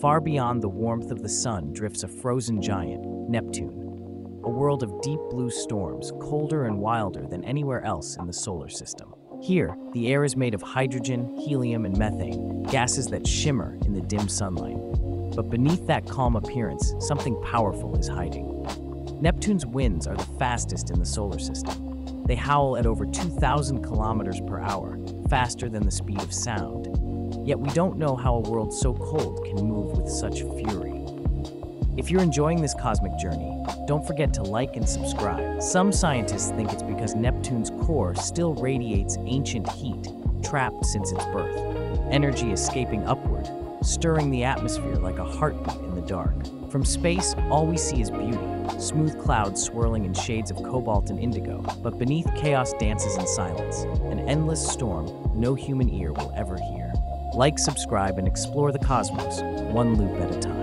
Far beyond the warmth of the sun drifts a frozen giant, Neptune, a world of deep blue storms, colder and wilder than anywhere else in the solar system. Here, the air is made of hydrogen, helium, and methane, gases that shimmer in the dim sunlight. But beneath that calm appearance, something powerful is hiding. Neptune's winds are the fastest in the solar system. They howl at over 2,000 kilometers per hour, faster than the speed of sound. Yet we don't know how a world so cold can move with such fury. If you're enjoying this cosmic journey, don't forget to like and subscribe. Some scientists think it's because Neptune's core still radiates ancient heat, trapped since its birth. Energy escaping upward, stirring the atmosphere like a heartbeat in the dark. From space, all we see is beauty smooth clouds swirling in shades of cobalt and indigo, but beneath chaos dances in silence, an endless storm no human ear will ever hear. Like, subscribe, and explore the cosmos, one loop at a time.